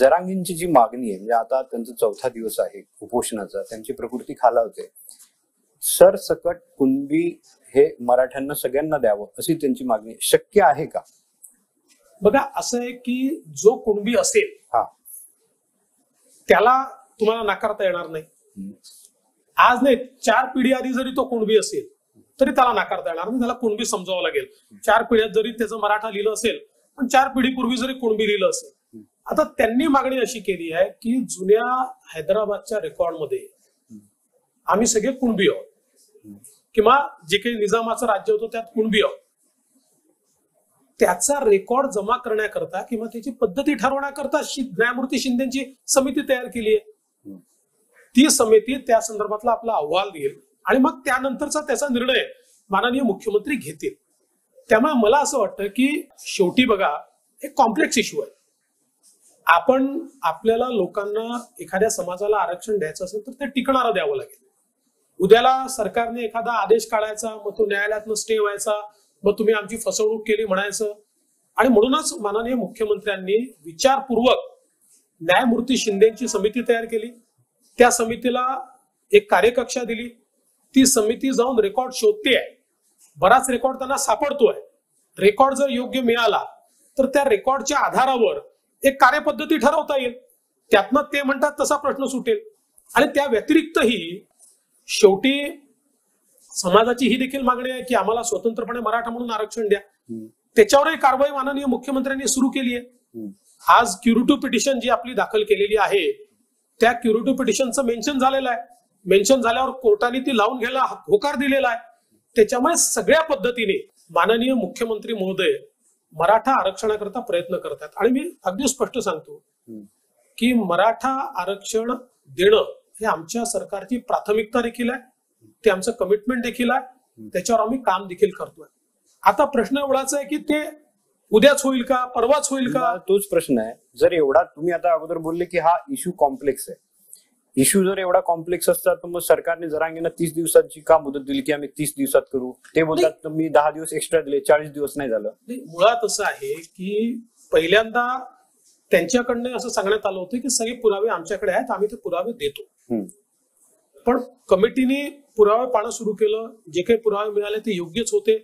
जरांगींची जी मागणी आहे म्हणजे आता त्यांचा चौथा दिवस आहे उपोषणाचा त्यांची प्रकृती खालावते सरसकट कुणबी हे मराठ्यांना सगळ्यांना द्यावं अशी त्यांची मागणी. शक्य आहे का? बघा असं आहे की जो कुणबी असेल हा. त्याला तुम्हाला नाकारता येणार नाही. आज नाही चार पिढी आधी जरी तो कुणबी असेल तरी त्याला नाकारता येणार नाही. त्याला कुणबी समजावं लागेल. चार पिढ्यात जरी त्याचं मराठा लिहिलं असेल पण चार पिढीपूर्वी जरी कुणबी लिहिलं असेल आता त्यांनी मागणी अशी केली आहे की जुन्या हैदराबादच्या रेकॉर्डमध्ये आम्ही सगळे कुणबी आहोत किंवा जे काही निजामाचं राज्य होतं त्यात कुणबी आहोत त्याचा रेकॉर्ड जमा करण्याकरता किंवा त्याची पद्धती ठरवण्याकरता शि- न्यायमूर्ती शिंदेची समिती तयार केली आहे ती समिती त्या संदर्भातला आपला अहवाल देईल आणि मग त्यानंतरचा त्याचा निर्णय माननीय मुख्यमंत्री घेतील. त्यामुळे मला असं वाटतं की शेवटी बघा एक कॉम्प्लेक्स इश्यू आहे. आपण आपल्याला लोकांना एखाद्या समाजाला आरक्षण द्यायचं असेल तर ते टिकणारं द्यावं लागेल. उद्याला सरकारने एखादा आदेश काढायचा मग तो न्यायालयातनं स्टे व्हायचा मग तुम्ही आमची फसवणूक केली म्हणायचं. आणि म्हणूनच माननीय मुख्यमंत्र्यांनी विचारपूर्वक न्यायमूर्ती शिंदेची समिती तयार केली. त्या समितीला एक कार्यकक्षा दिली. ती समिती जाऊन रेकॉर्ड शोधते आहे. बराच रेकॉर्ड त्यांना सापडतोय. रेकॉर्ड जर योग्य मिळाला तर त्या रेकॉर्डच्या आधारावर एक कार्यपद्धती ठरवता येईल. त्यातनं ते म्हणतात तसा प्रश्न सुटेल. आणि त्या व्यतिरिक्तही शेवटी समाजाची ही देखील मागणी आहे की आम्हाला स्वतंत्रपणे मराठा म्हणून आरक्षण द्या. त्याच्यावरही कारवाई माननीय मुख्यमंत्र्यांनी सुरू केली आहे. आज क्युरेटिव्ह पिटिशन जी आपली दाखल केलेली आहे त्या क्युरेटिव्ह पिटिशनचं मेन्शन झालेलं आहे. मेन्शन झाल्यावर कोर्टाने ती लावून घ्यायला होकार दिलेला आहे. त्याच्यामुळे सगळ्या पद्धतीने माननीय मुख्यमंत्री महोदय मराठा आरक्षणाकरता प्रयत्न करतात. आणि मी अगदी स्पष्ट सांगतो की मराठा आरक्षण देणं हे आमच्या सरकारची प्राथमिकता देखील आहे. ते आमचं कमिटमेंट देखील आहे. त्याच्यावर आम्ही काम देखील करतोय. आता प्रश्न एवढाच आहे की ते उद्याच होईल का? परवाच होईल का? तोच प्रश्न आहे. जर एवढा तुम्ही आता अगोदर बोलले की हा इश्यू कॉम्प्लेक्स आहे. इश्यू जर एवढा कॉम्प्लेक्स असता तर मग सरकारने जरांगींना तीस दिवसाची का मुदत दिली की आम्ही तीस दिवसात करू? ते बोलतात तर मी दहा दिवस एक्स्ट्रा दिले चाळीस दिवस नाही झालं. मुळात असं आहे की पहिल्यांदा त्यांच्याकडनं असं सांगण्यात आलं होतं की सगळे पुरावे आमच्याकडे आहेत आम्ही ते पुरावे देतो. पण कमिटीने पुरावे पाहणं सुरू केलं जे काही पुरावे मिळाले ते योग्यच होते.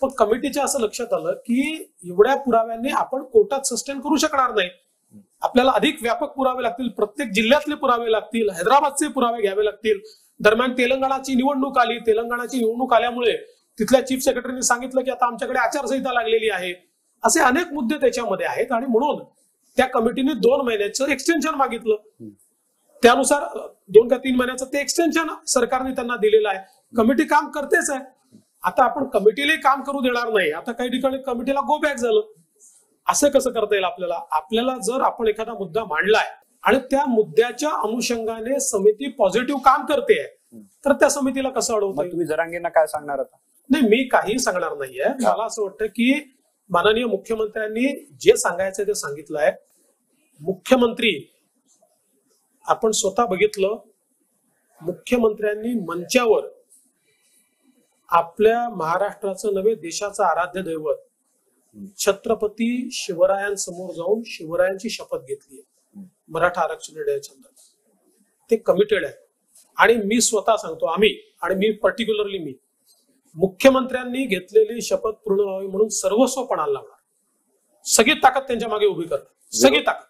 पण कमिटीच्या असं लक्षात आलं की एवढ्या पुराव्यांनी आपण कोर्टात सस्टेन करू शकणार नाही. आपल्याला अधिक व्यापक पुरावे लागतील प्रत्येक जिल्ह्यातले पुरावे लागतील हैदराबादचे पुरावे घ्यावे लागतील. दरम्यान तेलंगणाची निवडणूक आली. तेलंगणाची निवडणूक आल्यामुळे तिथल्या चीफ सेक्रेटरीने सांगितलं की आता आमच्याकडे आचारसंहिता लागलेली आहे. असे अनेक मुद्दे त्याच्यामध्ये आहेत आणि म्हणून त्या कमिटीने दोन महिन्याचं एक्सटेन्शन मागितलं. त्यानुसार दोन का तीन महिन्याचं ते एक्सटेन्शन सरकारने त्यांना दिलेलं आहे. कमिटी काम करतेच आहे. आता आपण कमिटीलाही काम करू देणार नाही. आता काही ठिकाणी कमिटीला गो बॅक झालं. असं कसं करता येईल आपल्याला? आपल्याला जर आपण एखादा मुद्दा मांडलाय आणि त्या मुद्द्याच्या अनुषंगाने समिती पॉझिटिव्ह काम करते तर त्या समितीला कसं अडवता तुम्ही जरांगींना काय सांगणार आता? नाही मी काही सांगणार नाहीये. मला असं वाटतं की माननीय मुख्यमंत्र्यांनी जे सांगायचं ते सांगितलं आहे मुख्यमंत्री आपण स्वतः बघितलं मुख्यमंत्र्यांनी मंचावर आपल्या महाराष्ट्राचं नव्हे देशाचं आराध्य दैवत छत्रपती शिवरायांसमोर जाऊन शिवरायांची शपथ घेतली आहे. मराठा आरक्षण देण्याच्या ते कमिटेड आहे आणि मी स्वतः सांगतो आम्ही आणि मी पर्टिक्युलरली मी मुख्यमंत्र्यांनी घेतलेली शपथ पूर्ण व्हावी म्हणून सर्वस्व पणाला लावणार. सगळी ताकद त्यांच्या मागे उभी करणार. सगळी ताकद.